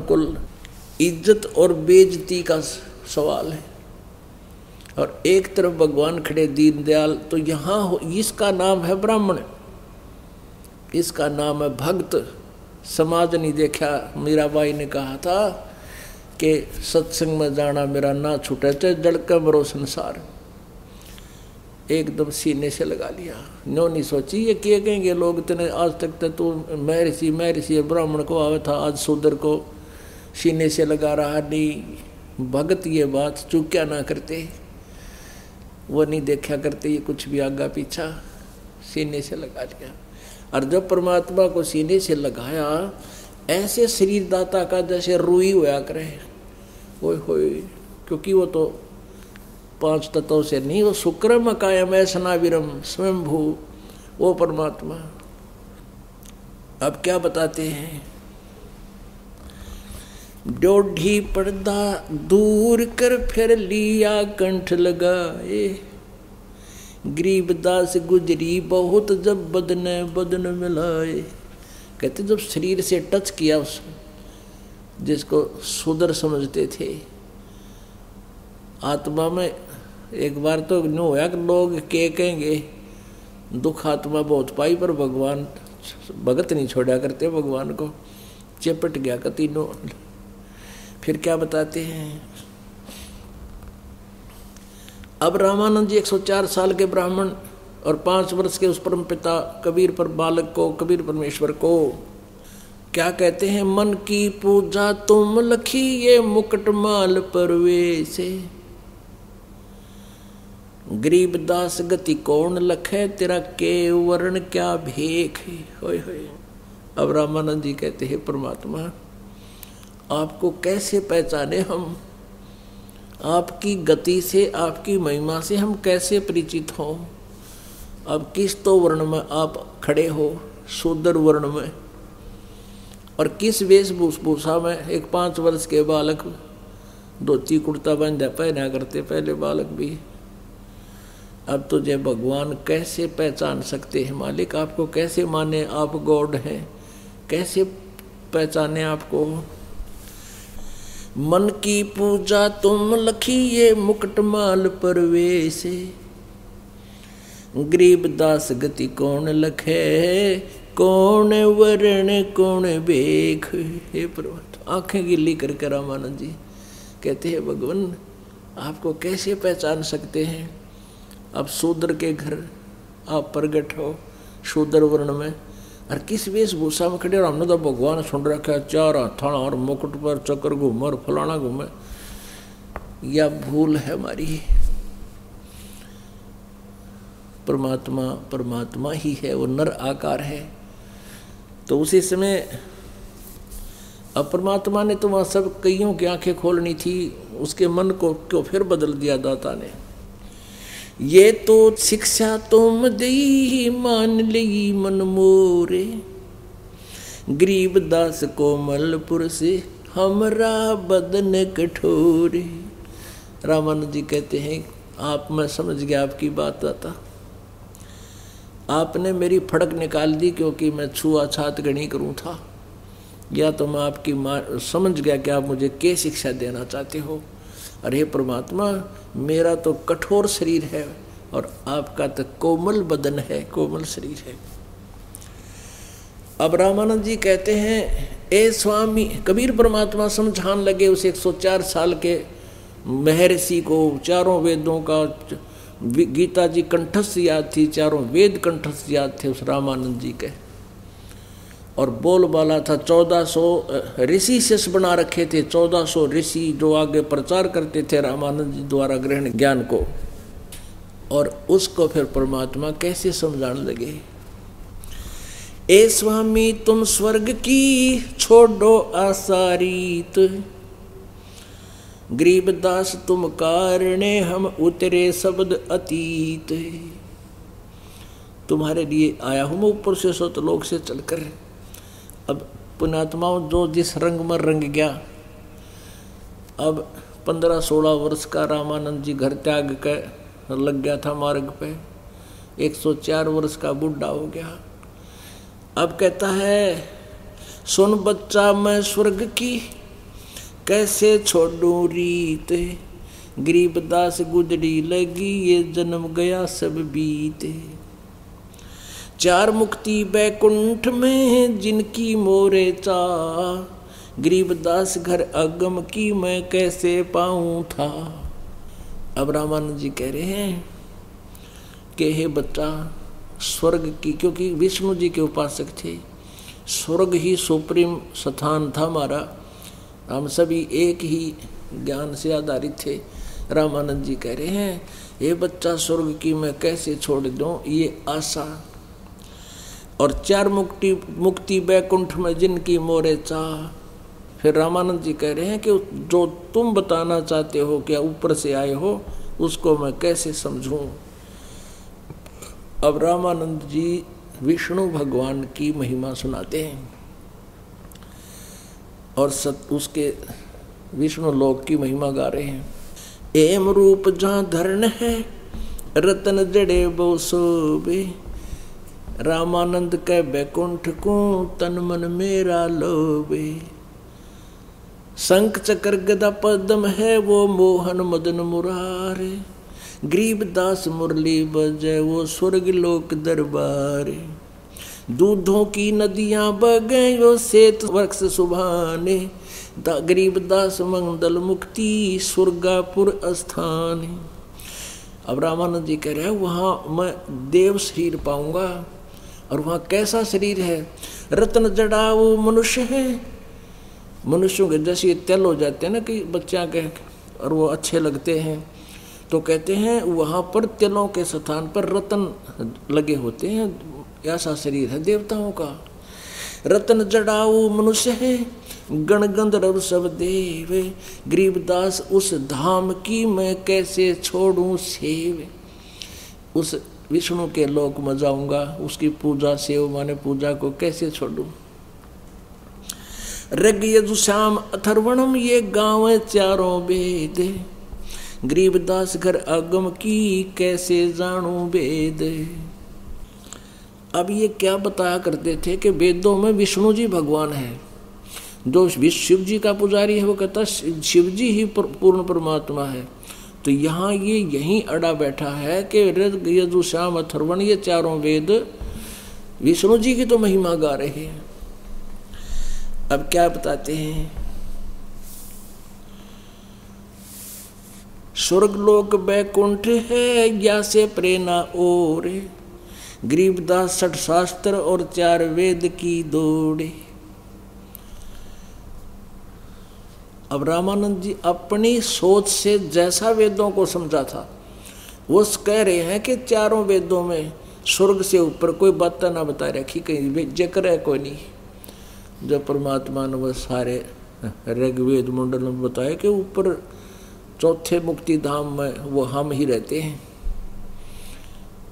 कुल इज़्ज़त और बेजती का सवाल है। और एक तरफ़ भगवान खड़े, दीनदयाल तो यहाँ हो, इसका नाम है ब्राह्मण। इसका नाम है भक्त। समाज नहीं देखा मीराबाई ने कहा था कि सत्संग में जाना मेरा ना छूटे चाहे जड़का मरो संसार। एकदम सीने से लगा लिया। नो नहीं सोची, ये किए कहेंगे लोग इतने आज तक तो तू महर्षि ऋषि ब्राह्मण को आवे था, आज शूद्र को सीने से लगा रहा, नहीं, भगत ये बात चूक्या ना करते? वो नहीं देखा करते, ये कुछ भी आगा पीछा सीने से लगा लिया। और जब परमात्मा को सीने से लगाया, ऐसे शरीर दाता का जैसे रूई होया करे। ओए होए, क्योंकि वो तो पाँच तत्वों से नहीं, वो शुक्रम कायम है सनाविरम स्वयंभू, वो परमात्मा। अब क्या बताते हैं? डोढ़ी पर्दा दूर कर फिर लिया कंठ लगाए। गरीबदास गुजरी बहुत जब बदन बदन मिलाए। कहते जब शरीर से टच किया उस, जिसको सुदर समझते थे। आत्मा में एक बार तो नो होया कि लोग के कहेंगे, दुख आत्मा बहुत पाई, पर भगवान, भगत नहीं छोड़ा करते, भगवान को चपट गया कति नो फिर क्या बताते हैं? अब रामानंद जी 104 साल के ब्राह्मण और पाँच वर्ष के उस परम पिता, कबीर पर बालक को, कबीर परमेश्वर को, क्या कहते हैं? मन की पूजा तुम लखी ये मुकुट माल परवे से गरीब दास गति कौन लखे? तेरा के वर्ण क्या भेख होय। अब रामानंद जी कहते हैं, परमात्मा आपको कैसे पहचाने हम? आपकी गति से, आपकी महिमा से हम कैसे परिचित हों? अब किस तो वर्ण में आप खड़े हो शूद्र वर्ण में? और किस वेशभूषा में एक पाँच वर्ष के बालक धोती कुर्ता बांधा पहना करते, पहले बालक भी? अब तो जय भगवान, कैसे पहचान सकते हैं मालिक? आपको कैसे माने आप गॉड हैं? कैसे पहचाने आपको? मन की पूजा तुम लखी ये मुकुट माल परवेशे। गरीब दास गति कौन लखे? कौन वर्ण, कौन बेख हे पर्वत आँखें गिल्ली करके रामानंद जी कहते हैं, भगवान, आपको कैसे पहचान सकते हैं? अब शूद्र के घर, आप प्रगट हो, शूद्र वर्ण में और किस वेशभूषा में खड़े और हमने तो भगवान सुन रखा चार हथाना और मुकुट पर, चक्कर घूमे और फलाना घूमे। या भूल है हमारी। परमात्मा परमात्मा ही है, वो नर आकार है। तो उसी समय अब परमात्मा ने तो वहाँ सब कईयों की आँखें खोलनी थी, उसके मन को क्यों फिर बदल दिया दाता ने? ये तो शिक्षा तुम दई मान ली मन मोरे। गरीब दास कोमलपुर से हमरा बदन कठोरे। रामानंद जी कहते हैं, आप, मैं समझ गया आपकी बात आता आपने मेरी फड़क निकाल दी क्योंकि मैं छुआ छात गणी करूँ था। या तो मैं आपकी समझ गया कि आप मुझे क्या शिक्षा देना चाहते हो। अरे परमात्मा, मेरा तो कठोर शरीर है और आपका तो कोमल बदन है, कोमल शरीर है। अब रामानंद जी कहते हैं, ए स्वामी, कबीर परमात्मा समझान लगे उस 104 साल के महर्षि को, चारों वेदों का, गीता जी कंठस्थ याद थी, चारों वेद कंठस्थ याद थे उस रामानंद जी के। और बोल बाला था, चौदह सौ ऋषि शेष बना रखे थे, चौदह सौ ऋषि जो आगे प्रचार करते थे रामानंद जी द्वारा ग्रहण ज्ञान को। और उसको फिर परमात्मा कैसे समझाने लगे? ए स्वामी, तुम स्वर्ग की छोड़ो आसारीत। गरीबदास तुम कारणे हम उतरे शब्द अतीत। तुम्हारे लिए आया हूँ मैं ऊपर से, सतलोक से चलकर। अब पुणात्माओं जो जिस रंग में रंग गया, अब पंद्रह सोलह वर्ष का रामानंद जी घर त्याग कर लग गया था मार्ग पे, एक सौ चार वर्ष का बुढ़ा हो गया। अब कहता है, सुन बच्चा, मैं स्वर्ग की कैसे छोड़ू रीत? गरीबदास गुजरी लगी, ये जन्म गया सब बीते। चार मुक्ति बैकुंठ में जिनकी मोरे चा गरीबदास घर अगम की मैं कैसे पाऊँ था। अब रामानंद जी कह रहे हैं कि हे बच्चा, स्वर्ग की, क्योंकि विष्णु जी के उपासक थे, स्वर्ग ही सुप्रीम स्थान था हमारा। हम सभी एक ही ज्ञान से आधारित थे। रामानंद जी कह रहे हैं ये बच्चा, स्वर्ग की मैं कैसे छोड़ दूँ? ये आशा और चार मुक्ति मुक्ति बैकुंठ में जिनकी मोरे चाह। फिर रामानंद जी कह रहे हैं कि जो तुम बताना चाहते हो क्या ऊपर से आए हो, उसको मैं कैसे समझूं? अब रामानंद जी विष्णु भगवान की महिमा सुनाते हैं। और सत, उसके विष्णु लोक की महिमा गा रहे हैं। एम रूप जहाँ धरण है, रतन जड़े बो सोबे रामानंद के बैकुंठ को, तन मन मेरा लोबे शंख चक्र गदा पदम है, वो मोहन मदन मुरारे। गरीबदास मुरली बजे, वो स्वर्ग लोक दरबार। दूधों की नदियाँ बगे यो सेत वृक्ष सुभाने। गरीबदास मंगल मुक्ति, स्वर्गापुर स्थान अब रामानंद जी कह रहे हैं, वहाँ मैं देव शरीर पाऊँगा और वहाँ कैसा शरीर है? रत्न जड़ा वो मनुष्य है। मनुष्यों के जैसे ये तेल हो जाते हैं ना कि बच्चा के और वो अच्छे लगते हैं। तो कहते हैं, वहाँ पर तेलों के स्थान पर रतन लगे होते हैं। ऐसा शरीर है देवताओं का। रतन जड़ाऊ मनुष्य है। गण गंधर्व सब देव, गरीबदास, उस धाम की मैं कैसे छोड़ू सेव? उस विष्णु के लोक में जाऊँगा, उसकी पूजा, सेव माने पूजा को कैसे छोड़ू? ऋग यजुश्याम अथर्वणम, ये गाँव चारों वेद। गरीबदास घर अगम की, कैसे जानू वेद? अब ये क्या बताया करते थे कि वेदों में विष्णु जी भगवान है। जो शिव जी का पुजारी है, वो कहता शिव जी ही पूर्ण परमात्मा है। तो यहाँ ये यहीं अड़ा बैठा है कि ऋग यजु श्याम अथर्वण, ये चारों वेद विष्णु जी की तो महिमा गा रहे हैं। अब क्या बताते हैं? स्वर्ग लोक बैकुंठ है, या से प्रेरणा और गरीबदास सठ शास्त्र और चार वेद की दौड़े अब रामानंद जी अपनी सोच से जैसा वेदों को समझा था, वो कह रहे हैं कि चारों वेदों में स्वर्ग से ऊपर कोई बात ना बता रखी कहीं ज़िक्र है, कोई नहीं। जब परमात्मा ने वह सारे ऋग्वेद मंडल में बताया कि ऊपर चौथे मुक्ति धाम में वो हम ही रहते हैं,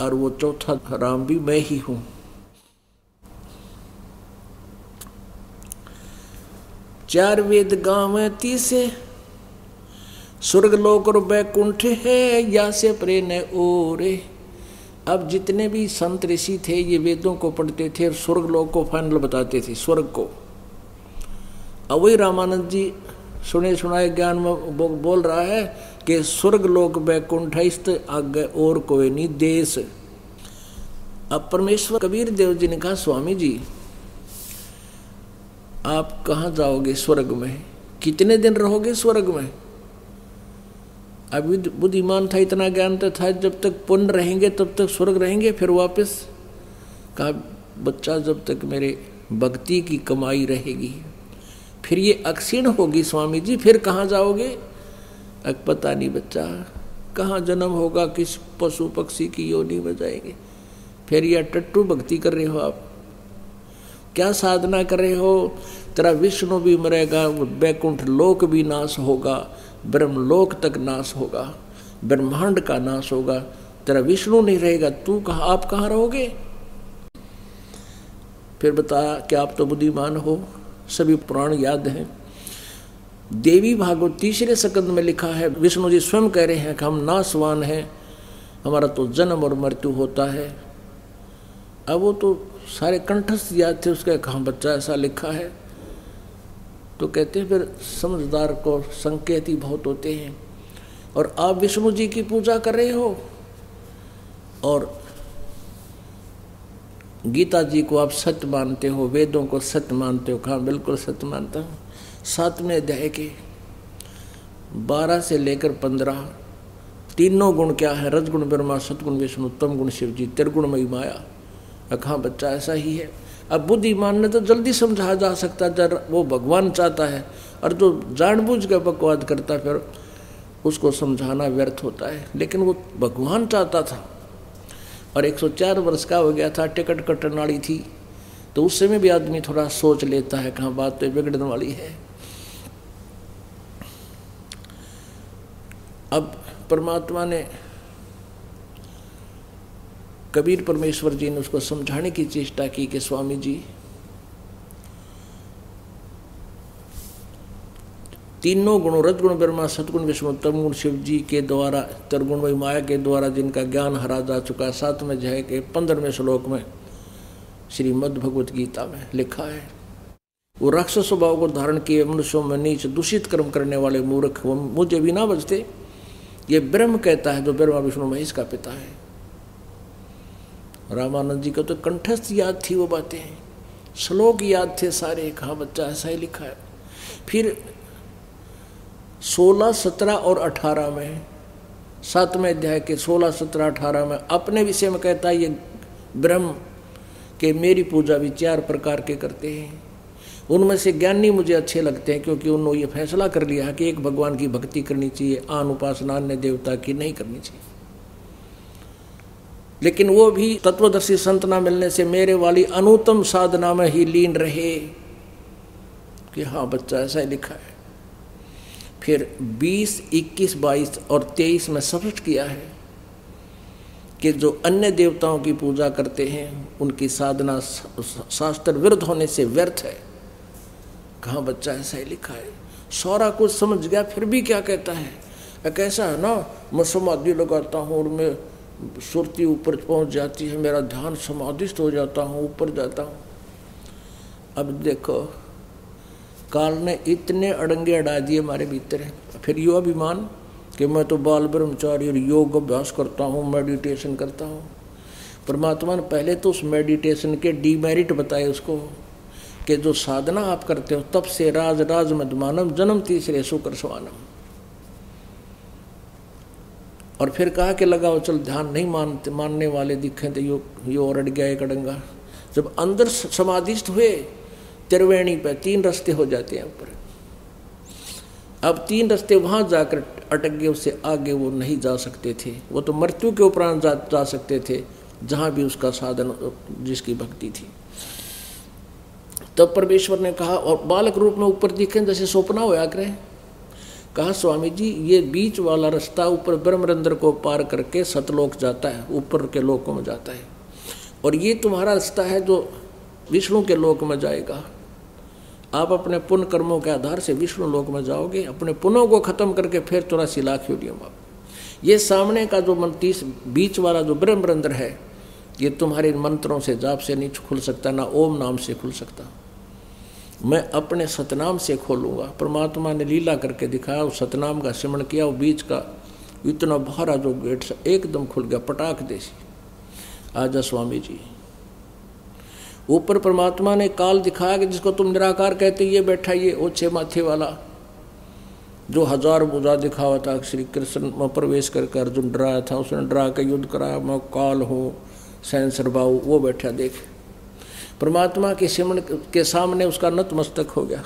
और वो चौथा राम भी मैं ही हूँ। चार वेद गाँव तीसे स्वर्ग लोक और बैकुंठ है, या से प्रेम ओरे अब जितने भी संत ऋषि थे, ये वेदों को पढ़ते थे और स्वर्ग लोक को फाइनल बताते थे, स्वर्ग को। अब वही रामानंद जी सुने सुनाए ज्ञान में बोल रहा है कि स्वर्ग लोक बैकुंठ आगे और कोई नहीं, देश। अब परमेश्वर कबीर देव जी ने कहा, स्वामी जी आप कहाँ जाओगे स्वर्ग में? कितने दिन रहोगे स्वर्ग में? अभी बुद्धिमान था, इतना ज्ञान तो था, जब तक पुण्य रहेंगे, तब तक स्वर्ग रहेंगे, फिर वापस? कहा, बच्चा, जब तक मेरे भक्ति की कमाई रहेगी। फिर ये अक्षीण होगी स्वामी जी, फिर कहाँ जाओगे? अब पता नहीं बच्चा, कहाँ जन्म होगा, किस पशु पक्षी की योनि में जाएँगे? फिर यह टट्टू भक्ति कर रहे हो आप। क्या साधना कर रहे हो? तेरा विष्णु भी मरेगा बैकुंठ लोक भी नाश होगा, ब्रह्मलोक तक नाश होगा, ब्रह्मांड का नाश होगा। तेरा विष्णु नहीं रहेगा, तू कहा, आप कहाँ रहोगे? फिर बताया कि आप तो बुद्धिमान हो, सभी पुराण याद हैं। देवी भागवत तीसरे सकंद में लिखा है, विष्णु जी स्वयं कह रहे हैं कि हम नाशवान हैं, हमारा तो जन्म और मृत्यु होता है। अब वो तो सारे कंठस्थ याद थे, उसका कहा बच्चा ऐसा लिखा है। तो कहते हैं, फिर समझदार को संकेत ही बहुत होते हैं। और आप विष्णु जी की पूजा कर रहे हो? और गीता जी को आप सत्य मानते हो, वेदों को सत्य मानते हो, कहा, बिल्कुल सत्य मानता हूँ। सातवें अध्याय के बारह से लेकर पंद्रह, तीनों गुण क्या है? रजगुण, ब्रह्मा, सतगुण, विष्णु, उत्तम गुण, शिव जी त्रिगुण मई माया। अखा बच्चा, ऐसा ही है। अब बुद्धिमान ने तो जल्दी समझा जा सकता जब वो भगवान चाहता है, और जो जानबूझ के बकवाद करता, फिर उसको समझाना व्यर्थ होता है। लेकिन वो भगवान चाहता था। और 104 वर्ष का हो गया था, टिकट कटन वाली थी तो उस समय भी आदमी थोड़ा सोच लेता है, कहाँ, बात तो बिगड़ने वाली है। अब परमात्मा ने कबीर परमेश्वर जी ने उसको समझाने की चेष्टा की कि स्वामी जी, तीनों गुणों, रजगुण, ब्रह्मा, सतगुण, विष्णु उत्तम गुण शिव जी के द्वारा, तरगुण वही माया के द्वारा जिनका ज्ञान हरा जा चुका सात में जय के पंद्रहवें श्लोक में श्रीमद भगवत गीता में लिखा है। वो राक्षस स्वभाव को धारण किए, मनुष्यों में नीच, दूषित कर्म करने वाले मूर्ख मुझे भी ना बचते। ये ब्रह्म कहता है जो ब्रह्मा, विष्णु, महेश का पिता है। रामानंद जी को तो कंठस्थ याद थी वो बातें। श्लोक याद थे सारे, कहा बच्चा ऐसा ही लिखा है। फिर सोलह, सत्रह और अठारह में, सातवें अध्याय के सोलह, सत्रह, अठारह में अपने विषय में कहता है, ये ब्रह्म के मेरी पूजा भी चार प्रकार के करते हैं। उनमें से ज्ञानी मुझे अच्छे लगते हैं, क्योंकि उन्होंने ये फैसला कर लिया कि एक भगवान की भक्ति करनी चाहिए आन उपासना अन्य देवता की नहीं करनी चाहिए। लेकिन वो भी तत्वदर्शी संत ना मिलने से मेरे वाली अनुतम साधना में ही लीन रहे कि हाँ बच्चा ऐसा ही लिखा है। फिर 20, 21, 22 और 23 में स्पष्ट किया है कि जो अन्य देवताओं की पूजा करते हैं उनकी साधना शास्त्र विरुद्ध होने से व्यर्थ है। कहा बच्चा ऐसा ही लिखा है? सौरा कुछ समझ गया फिर भी क्या कहता है? कैसा है ना? मैं समाधि लगाता हूँ और मैं सुरती ऊपर पहुँच जाती है, मेरा ध्यान समाधिस्थ हो जाता हूँ, ऊपर जाता हूँ। अब देखो, काल ने इतने अड़ंगे अड़ा दिए हमारे भीतर है। फिर यो अभिमान कि मैं तो बाल ब्रह्मचारी और योग अभ्यास करता हूँ मेडिटेशन करता हूँ। परमात्मा ने पहले तो उस मेडिटेशन के डीमेरिट बताए उसको कि जो साधना आप करते हो, तब से राज राज मधमानव जन्म तीसरे सुकर स्वानम और फिर कहा कि लगाओ चल ध्यान नहीं मानते मानने वाले दिखे तो यो यो और अड़ गया एक अड़ंगा। जब अंदर समाधिस्थ हुए त्रिवेणी पे तीन रस्ते हो जाते हैं ऊपर। अब तीन रस्ते वहाँ जाकर अटक गए उससे आगे वो नहीं जा सकते थे। वो तो मृत्यु के उपरांत जा, जा सकते थे जहाँ भी उसका साधन जिसकी भक्ति थी। तब परमेश्वर ने कहा और बालक रूप में ऊपर दिखे जैसे सपना होया करे कहा स्वामी जी ये बीच वाला रास्ता ऊपर ब्रह्मरंद्र को पार करके सतलोक जाता है, ऊपर के लोकों में जाता है। और ये तुम्हारा रास्ता है जो विष्णु के लोक में जाएगा। आप अपने पुण्य कर्मों के आधार से विष्णु लोक में जाओगे, अपने पुनों को खत्म करके फिर चौरासी लाख यूनियम आप। ये सामने का जो मन तीस बीच वाला जो ब्रह्मरंद्र है, ये तुम्हारे मंत्रों से जाप से नहीं खुल सकता, ना ओम नाम से खुल सकता। मैं अपने सतनाम से खोलूँगा। परमात्मा ने लीला करके दिखाया, उस सतनाम का सिमरण किया वो बीच का इतना भारा जो गेट एकदम खुल गया, पटाख देसी। आजा स्वामी जी। ऊपर परमात्मा ने काल दिखाया कि जिसको तुम निराकार कहते ये बैठा ये ओछे माथे वाला, जो हज़ार बुझा दिखा हुआ था, श्री कृष्ण में प्रवेश करके अर्जुन डराया था, उसने डरा के युद्ध कराया, मैं काल हो, सैंसर बाबू वो बैठा देखे। परमात्मा के सिमरण के सामने उसका नतमस्तक हो गया।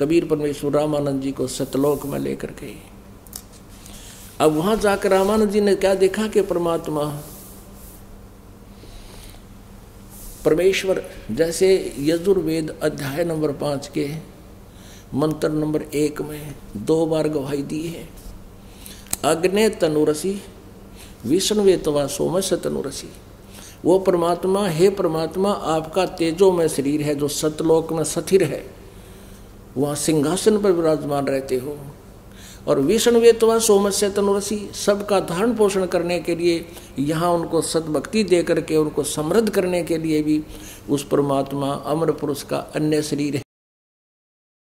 कबीर परमेश्वर रामानंद जी को सतलोक में लेकर गए। अब वहाँ जाकर रामानंद जी ने क्या देखा कि परमात्मा परमेश्वर जैसे यजुर्वेद अध्याय नंबर पाँच के मंत्र नंबर एक में दो बार गवाही दी है। अग्नि तनुरसी, विष्णुवे तवा सोमस तनुरसी। वो परमात्मा, हे परमात्मा, आपका तेजो में शरीर है, जो सतलोक में सथिर है। वहाँ सिंहासन पर विराजमान रहते हो। और विष्णुवेतवा सोमस्य तनुरसी सबका धारण पोषण करने के लिए, यहाँ उनको सद्भक्ति दे करके उनको समृद्ध करने के लिए भी उस परमात्मा, अमर पुरुष का अन्य शरीर है।